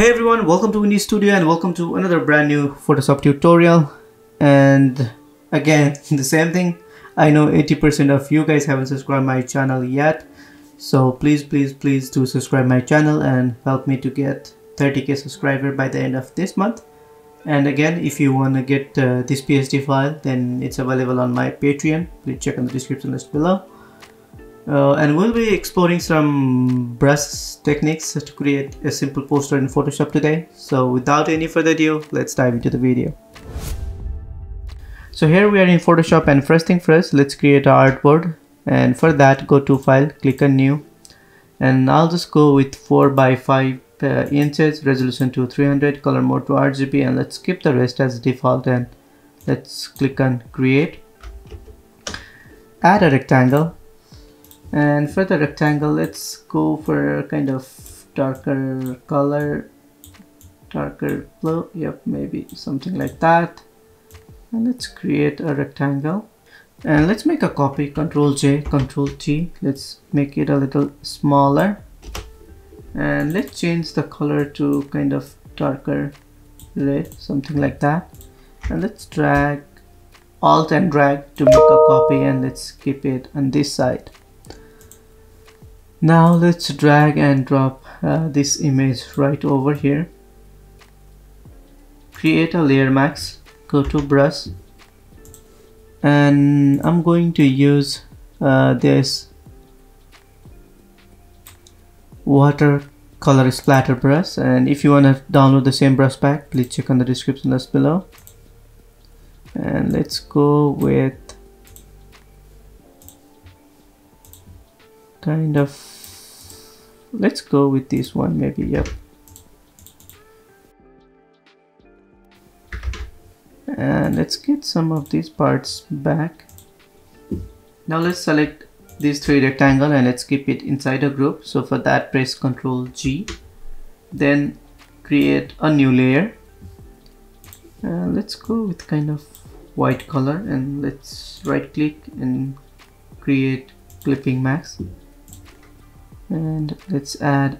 Hey everyone, welcome to Windy Studio and welcome to another brand new Photoshop tutorial. And again, the same thing. I know 80% of you guys haven't subscribed my channel yet. So please, please, please do subscribe my channel and help me to get 30k subscriber by the end of this month. And again, if you want to get uh, this PSD file, then it's available on my Patreon. Please check in the description list below. Uh, and we'll be exploring some brush techniques to create a simple poster in Photoshop today. So without any further ado, let's dive into the video. So here we are in Photoshop and first thing first, let's create our artboard. And for that, go to File, click on New. And I'll just go with 4 by 5 uh, inches, resolution to 300, color mode to RGB, and let's keep the rest as default. And let's click on Create. Add a rectangle and for the rectangle let's go for kind of darker color. Darker blue yep maybe something like that. And let's create a rectangle. And let's make a copy control J control T. Let's make it a little smaller. And let's change the color to kind of darker red something like that. And let's drag alt and drag to make a copy and let's keep it on this side now let's drag and drop uh, this image right over here. Create a layer mask go to brush and I'm going to use uh, this watercolor splatter brush. And if you want to download the same brush pack please check on the description list below. And let's go with kind of let's go with this one maybe yep. And let's get some of these parts back. Now let's select these three rectangle and let's keep it inside a group. So for that press ctrl G then create a new layer. Uh, let's go with kind of white color and let's right click and create clipping mask and let's add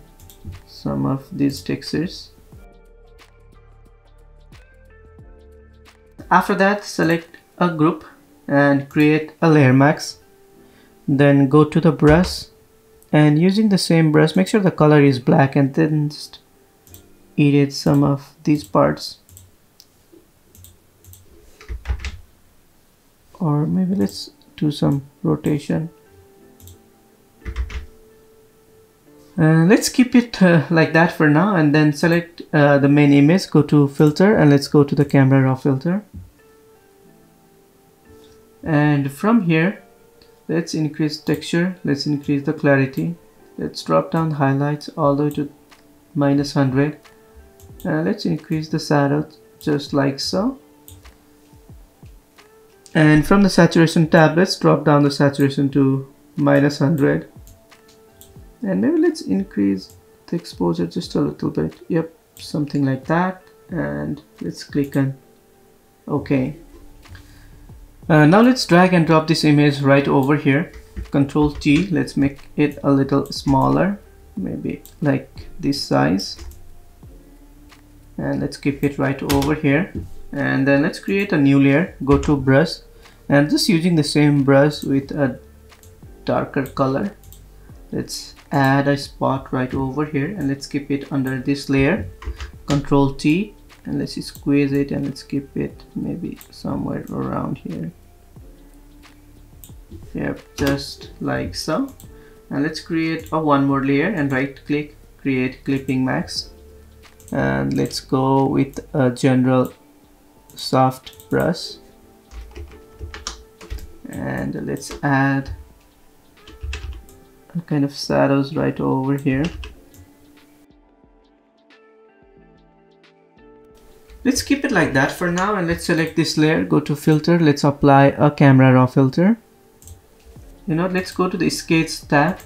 some of these textures. After that select a group and create a layer mask. Then go to the brush. And using the same brush make sure the color is black and then just edit some of these parts. Or maybe let's do some rotation Uh, let's keep it uh, like that for now and then select uh, the main image go to filter and let's go to the camera raw filter. And from here let's increase texture let's increase the clarity. Let's drop down highlights all the way to minus 100 and let's increase the shadow just like so. And from the saturation tab let's drop down the saturation to minus 100 and maybe let's increase the exposure just a little bit. Yep something like that. And let's click on OK. Uh, now let's drag and drop this image right over here. Control T let's make it a little smaller maybe like this size. And let's keep it right over here. And then let's create a new layer go to brush and just using the same brush with a darker color let's add a spot right over here and let's keep it under this layer. Control T and let's squeeze it and let's keep it maybe somewhere around here. Yep just like so. And let's create a one more layer and right click create clipping mask. And let's go with a general soft brush. And let's add kind of shadows right over here. Let's keep it like that for now and let's select this layer go to filter let's apply a camera raw filter. You know let's go to the sketch tab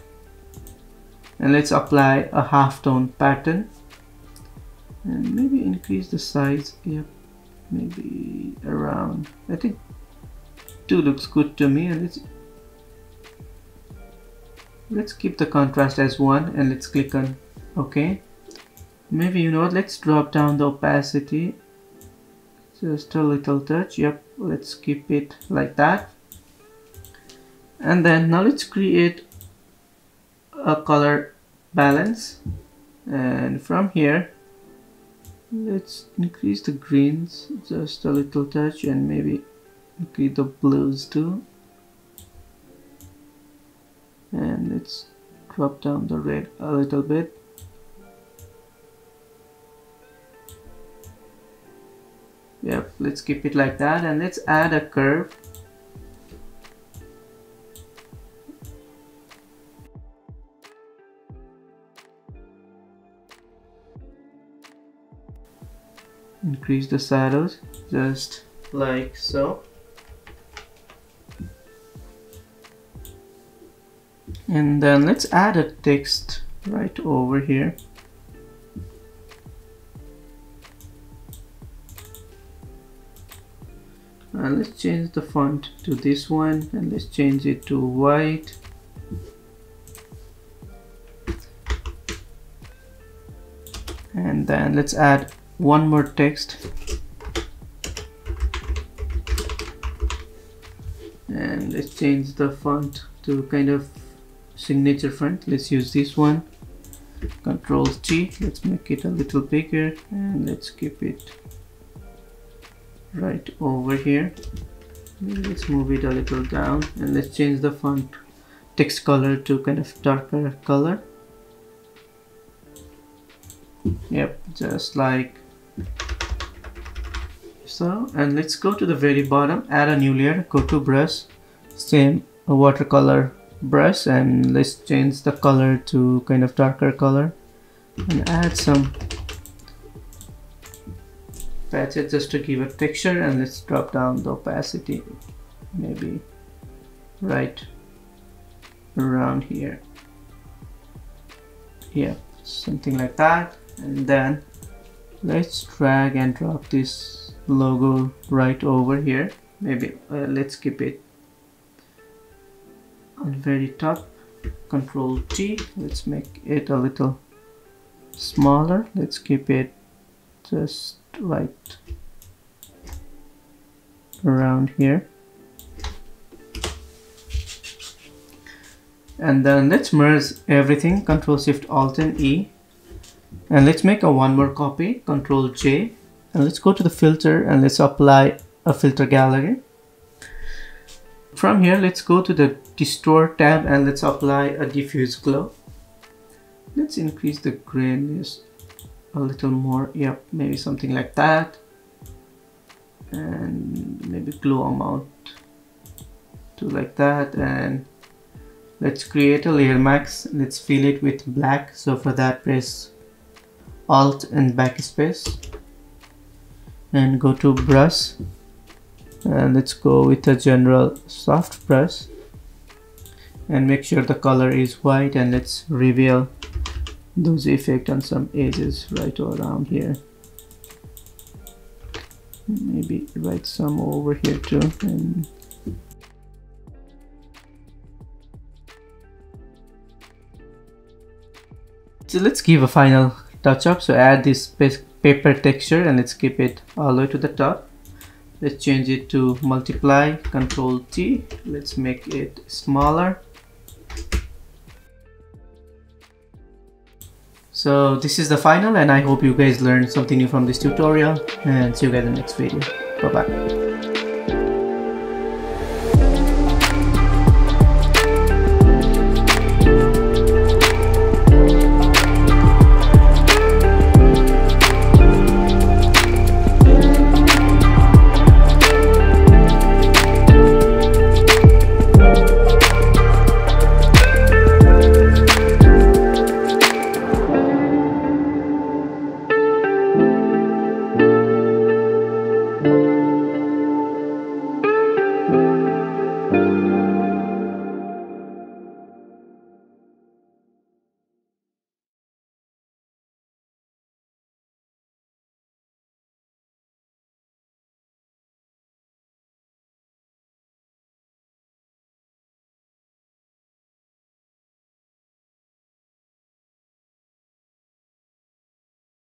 and let's apply a halftone pattern. And maybe increase the size yep maybe around I think two looks good to me and let's let's keep the contrast as 1 and let's click on OK. Maybe you know let's drop down the opacity just a little touch. Yep let's keep it like that. And then now let's create a color balance. And from here let's increase the greens just a little touch and maybe increase the blues too and let's drop down the red a little bit. Yep let's keep it like that and let's add a curve. Increase the shadows just like so and then let's add a text right over here. Uh, let's change the font to this one and let's change it to white. And then let's add one more text. And let's change the font to kind of signature font let's use this one. Control T let's make it a little bigger and let's keep it right over here. Let's move it a little down and let's change the font text color to kind of darker color. Yep just like so. And let's go to the very bottom add a new layer go to brush same watercolor brush and let's change the color to kind of darker color and add some patches just to give a texture and let's drop down the opacity maybe right around here. Yeah something like that. And then let's drag and drop this logo right over here. Maybe uh, let's keep it very top control T let's make it a little smaller. Let's keep it just right around here. And then let's merge everything. Control shift alt and E. And let's make a one more copy. Control J. And let's go to the filter and let's apply a filter gallery from here let's go to the distort tab and let's apply a diffuse glow. Let's increase the grainness a little more. Yep maybe something like that. And maybe glow amount to like that. And let's create a layer mask let's fill it with black. So for that press alt and backspace. And go to brush and let's go with a general soft brush. And make sure the color is white and let's reveal those effect on some edges right around here. Maybe write some over here too and so let's give a final touch up. So add this paper texture and let's keep it all the way to the top let's change it to multiply control T let's make it smaller So this is the final and I hope you guys learned something new from this tutorial and see you guys in the next video. Bye bye.